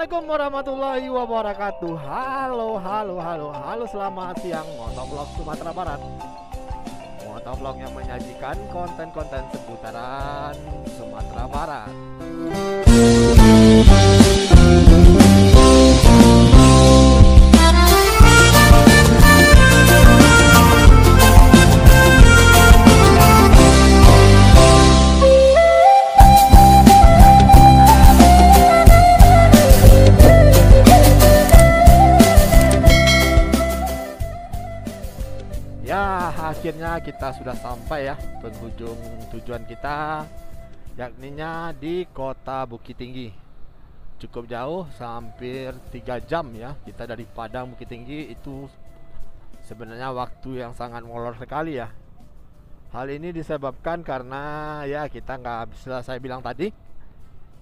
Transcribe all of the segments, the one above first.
Assalamualaikum warahmatullahi wabarakatuh. Halo, halo, halo, halo Selamat siang Motovlog Sumatera Barat. Motovlog yang menyajikan konten-konten seputaran Sumatera Barat akhirnya kita sudah sampai ya penghujung tujuan kita yakninya di kota Bukit Tinggi. Cukup jauh, hampir 3 jam ya. Kita dari Padang Bukit Tinggi itu sebenarnya waktu yang sangat molor sekali ya. Hal ini disebabkan karena ya kita nggak bisa saya bilang tadi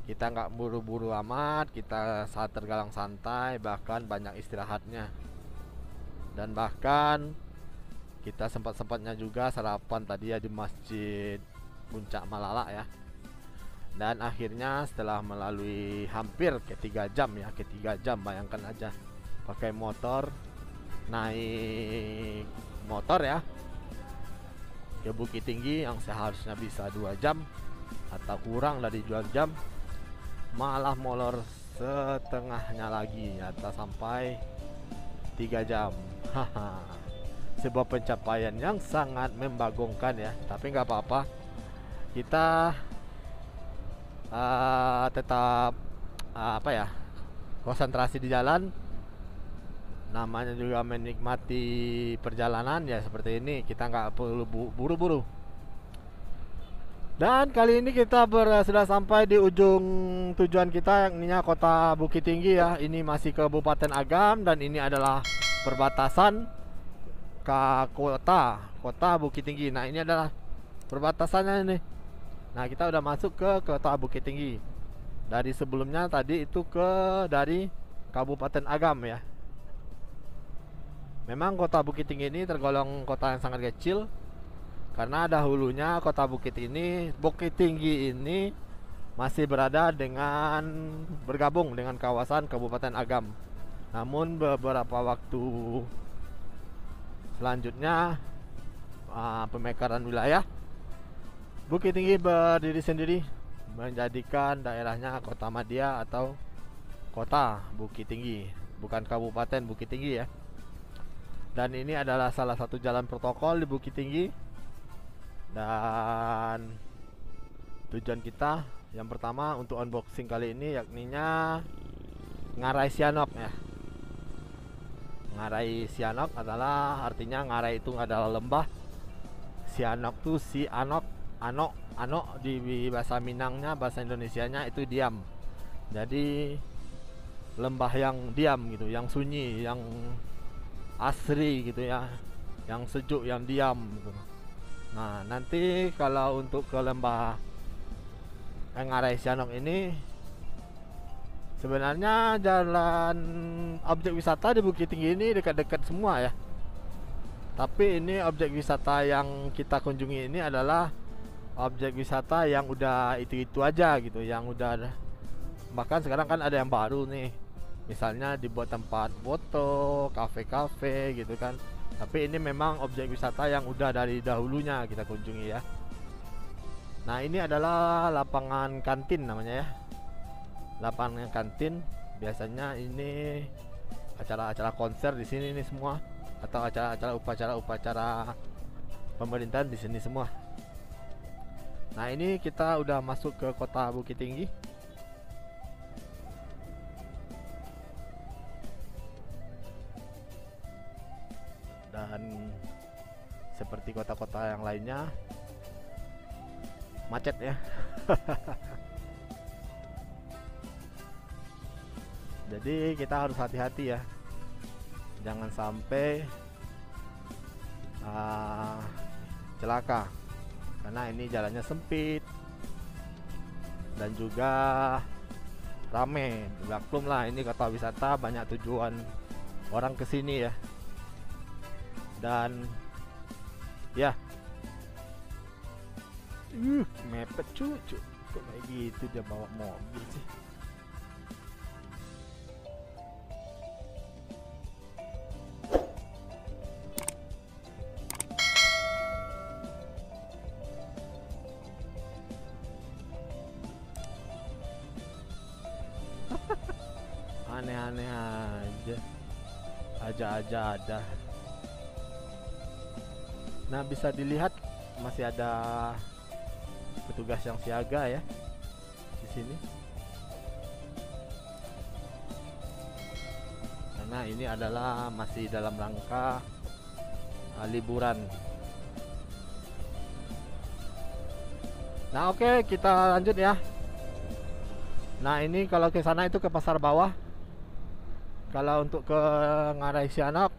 kita nggak buru-buru amat, kita saat tergalang santai, bahkan banyak istirahatnya. Dan bahkan kita sempat-sempatnya juga sarapan tadi ya di masjid Puncak Malala ya. Dan akhirnya setelah melalui hampir ke tiga jam ya ke tiga jam bayangkan aja. Pakai motor naik motor ya. Ke Bukit Tinggi yang seharusnya bisa dua jam atau kurang dari dua jam malah molor setengahnya lagi atau sampai tiga jam. haha sebuah pencapaian yang sangat membagongkan ya. Tapi nggak apa-apa. Kita uh, tetap uh, apa ya konsentrasi di jalan. Namanya juga menikmati perjalanan ya seperti ini. Kita nggak perlu buru-buru. Dan kali ini kita ber, sudah sampai di ujung tujuan kita yakni kota Bukit Tinggi ya. Ini masih Kabupaten Agam dan ini adalah perbatasan ke kota kota Bukit Tinggi. Nah ini adalah perbatasannya ini. Nah kita udah masuk ke kota Bukit Tinggi. Dari sebelumnya tadi itu ke dari Kabupaten Agam ya. Memang kota Bukit Tinggi ini tergolong kota yang sangat kecil karena dahulunya kota Bukit ini Bukit Tinggi ini masih berada dengan bergabung dengan kawasan Kabupaten Agam. Namun beberapa waktu selanjutnya uh, pemekaran wilayah. Bukit Tinggi berdiri sendiri menjadikan daerahnya kota Madia atau kota Bukit Tinggi. Bukan kabupaten Bukit Tinggi ya. Dan ini adalah salah satu jalan protokol di Bukit Tinggi. Dan tujuan kita yang pertama untuk unboxing kali ini yakninya Ngarai Sianok ya Ngarai Sianok adalah artinya Ngarai itu adalah lembah. Sianok tuh si Anok, Anok, Anok di bahasa Minangnya, bahasa Indonesianya itu diam. Jadi lembah yang diam gitu, yang sunyi, yang asri gitu ya, yang sejuk, yang diam gitu. Nah, nanti kalau untuk ke lembah Ngarai Sianok ini Sebenarnya jalan objek wisata di Bukit Tinggi ini dekat-dekat semua ya. Tapi ini objek wisata yang kita kunjungi ini adalah objek wisata yang udah itu-itu aja gitu, yang udah bahkan sekarang kan ada yang baru nih. Misalnya dibuat tempat foto, kafe-kafe gitu kan. Tapi ini memang objek wisata yang udah dari dahulunya kita kunjungi ya. Nah, ini adalah lapangan kantin namanya ya lapangan kantin biasanya ini acara-acara konser di sini nih semua atau acara-acara upacara-upacara pemerintahan di sini semua. Nah, ini kita udah masuk ke kota Bukit Tinggi. Dan seperti kota-kota yang lainnya macet ya. jadi kita harus hati-hati ya. Jangan sampai uh, celaka. Karena ini jalannya sempit. Dan juga rame maklum lah. Ini kota wisata banyak tujuan orang ke sini ya. Dan ya. Uh mepet cucu kok kayak gitu dia bawa mobil sih ada nah bisa dilihat masih ada petugas yang siaga ya di sini. Karena ini adalah masih dalam rangka uh, liburan. Nah oke kita lanjut ya. Nah ini kalau ke sana itu ke pasar bawah kalau untuk ke Ngarai Sianok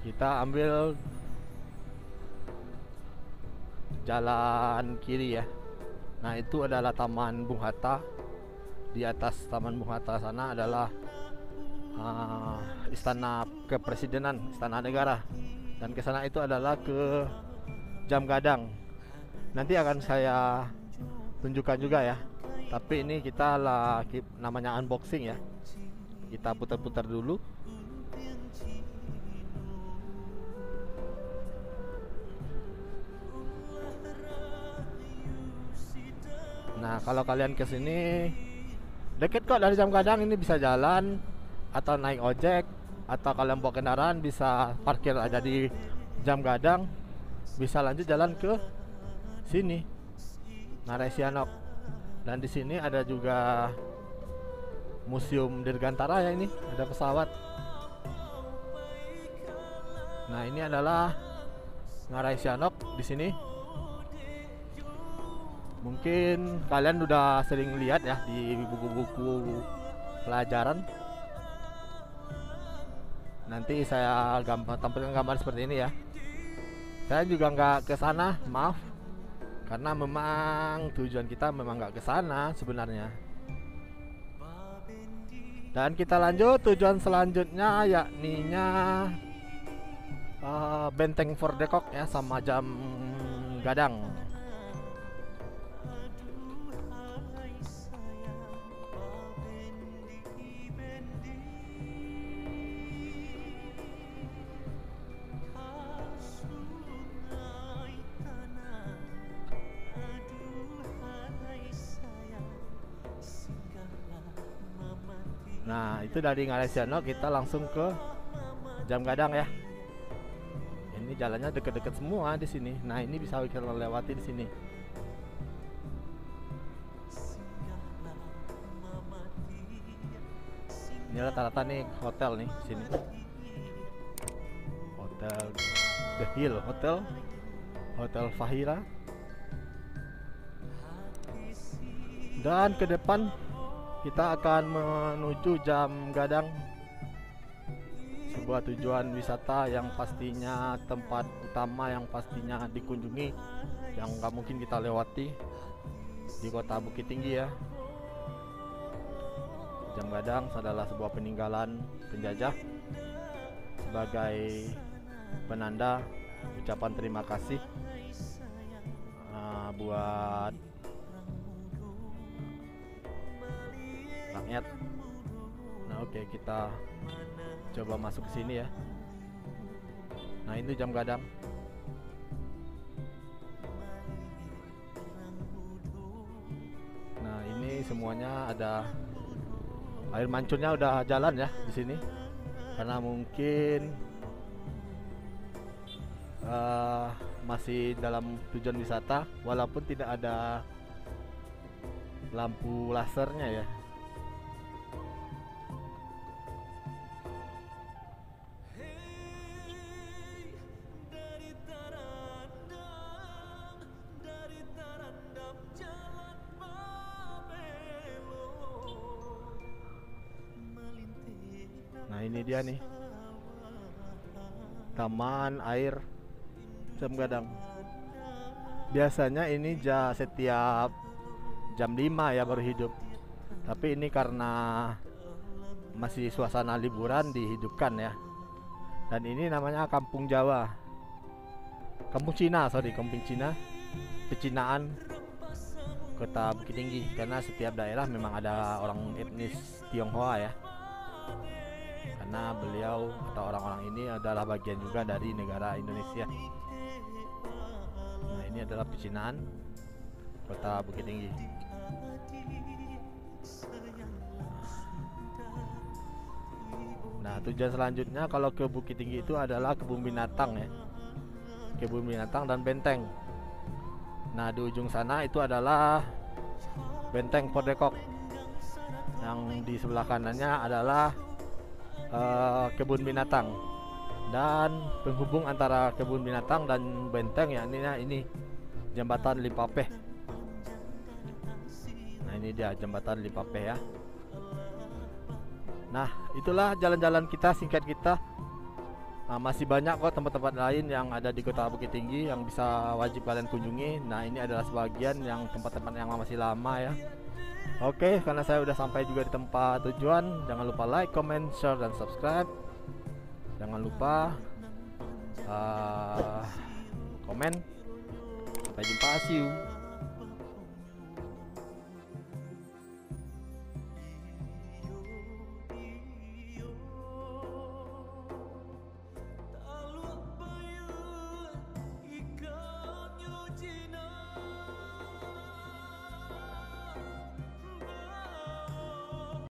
kita ambil jalan kiri ya. Nah itu adalah Taman Bung Hatta. Di atas Taman Bung Hatta sana adalah uh, istana kepresidenan istana negara. Dan ke sana itu adalah ke jam gadang. Nanti akan saya tunjukkan juga ya tapi ini kita lah namanya unboxing ya. Kita putar-putar dulu. Nah, kalau kalian ke sini deket kok dari jam kadang ini bisa jalan atau naik ojek atau kalian bawa kendaraan bisa parkir aja di jam gadang bisa lanjut jalan ke sini. Naresianok dan di sini ada juga museum Dirgantara ya ini ada pesawat. Nah ini adalah Naresianok di sini. Mungkin kalian udah sering lihat ya di buku-buku pelajaran. Nanti saya gambar tampilkan gambar seperti ini ya. Saya juga nggak ke sana maaf karena memang tujuan kita memang nggak ke sana sebenarnya. Dan kita lanjut tujuan selanjutnya yakninya uh, benteng Fort ya sama jam gadang itu dari Ngalesiano kita langsung ke Jam Gadang ya. Ini jalannya deket-deket semua di sini. Nah, ini bisa kita lewati di sini. Ini rata-rata nih hotel nih sini. Hotel The Hill Hotel, Hotel Fahira. Dan ke depan kita akan menuju jam gadang. Sebuah tujuan wisata yang pastinya tempat utama yang pastinya dikunjungi yang nggak mungkin kita lewati di kota Bukit Tinggi ya. Jam gadang adalah sebuah peninggalan penjajah sebagai penanda ucapan terima kasih uh, buat nah oke okay, kita coba masuk ke sini ya. Nah ini jam gadang. Nah ini semuanya ada air mancurnya udah jalan ya di sini. Karena mungkin uh, masih dalam tujuan wisata walaupun tidak ada lampu lasernya ya ini dia nih. Taman air Jam Gadang Biasanya ini ja setiap jam 5 ya baru hidup. Tapi ini karena masih suasana liburan dihidupkan ya. Dan ini namanya Kampung Jawa. Kampung Cina sorry Kampung Cina. Pecinaan Kota Bukit Tinggi. Karena setiap daerah memang ada orang etnis Tionghoa ya karena beliau atau orang-orang ini adalah bagian juga dari negara Indonesia. Nah, ini adalah pecinan kota Bukit Tinggi. Nah, tujuan selanjutnya kalau ke Bukit Tinggi itu adalah kebun binatang ya. Kebun binatang dan benteng. Nah, di ujung sana itu adalah benteng Port Dekok. Yang di sebelah kanannya adalah uh, kebun binatang. Dan penghubung antara kebun binatang dan benteng ya ini ini jembatan Lipapeh. Nah, ini dia jembatan Lipapeh ya. Nah, itulah jalan-jalan kita singkat kita. Nah, masih banyak kok tempat-tempat lain yang ada di Kota Bukit Tinggi yang bisa wajib kalian kunjungi. Nah, ini adalah sebagian yang tempat-tempat yang masih lama ya. Oke, karena saya udah sampai juga di tempat tujuan, jangan lupa like, comment, share, dan subscribe. Jangan lupa uh, komen. Sampai jumpa, see you.